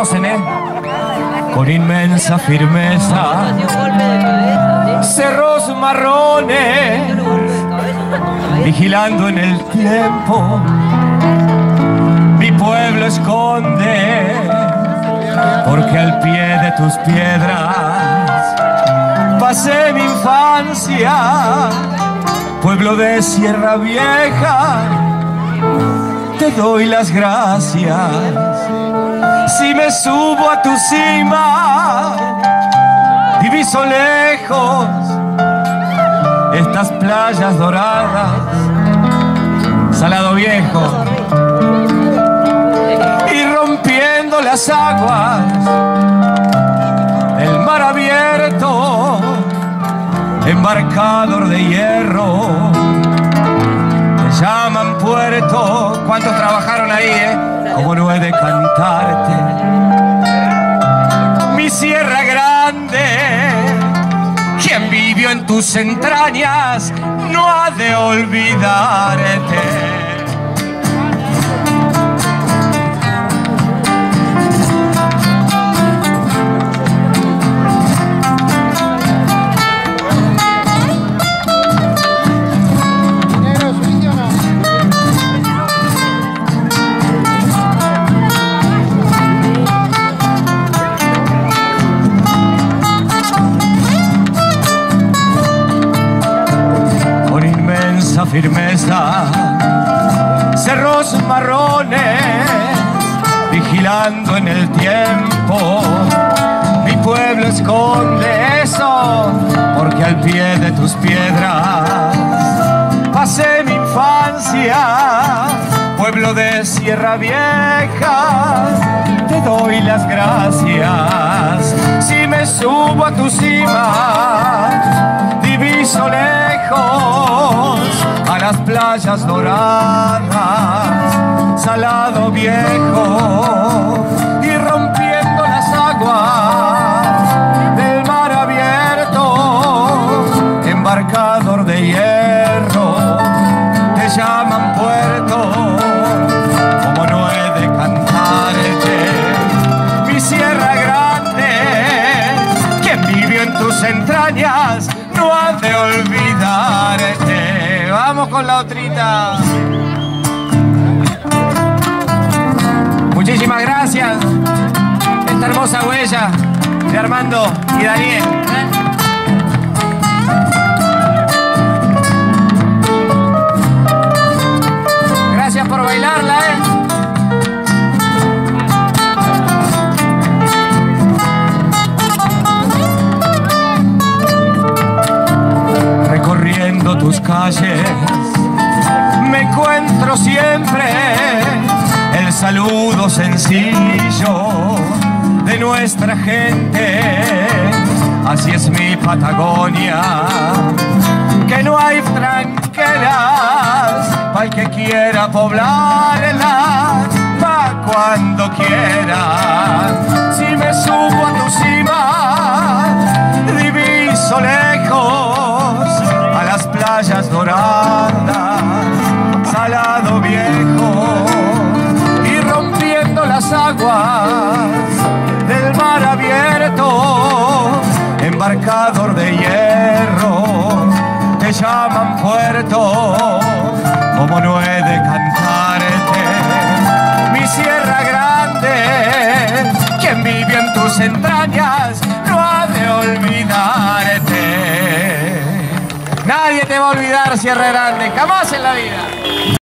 ¿eh? Con inmensa firmeza. Cerros marrones, vigilando en el tiempo. Mi pueblo esconde, porque al pie de tus piedras pasé mi infancia. Pueblo de Sierra Vieja, te doy las gracias. Subo a tu cima, diviso lejos estas playas doradas, salado viejo, y rompiendo las aguas del mar abierto, embarcador de hierro, te llaman puerto. ¿Cuántos trabajaron ahí, eh? Como no he de cantarte? Tus entrañas no ha de olvidarte. Firmeza, cerros marrones, vigilando en el tiempo. Mi pueblo esconde eso, porque al pie de tus piedras pasé mi infancia. Pueblo de Sierra Vieja, te doy las gracias. Si me subo a tu cima, diviso lejos las playas doradas, salado viejo y rompiendo las aguas del mar abierto, embarcador de hierro, te llaman puerto, como no he de cantarte, mi sierra grande, quien vivió en tus entrañas, no ha de olvidarte. Vamos con la otrita. Muchísimas gracias. Esta hermosa huella de Armando y Daniel. Calles, me encuentro siempre el saludo sencillo de nuestra gente. Así es mi Patagonia, que no hay tranqueras para el que quiera poblarla, pa' cuando quiera. Va a olvidar, Sierra Grande, jamás en la vida.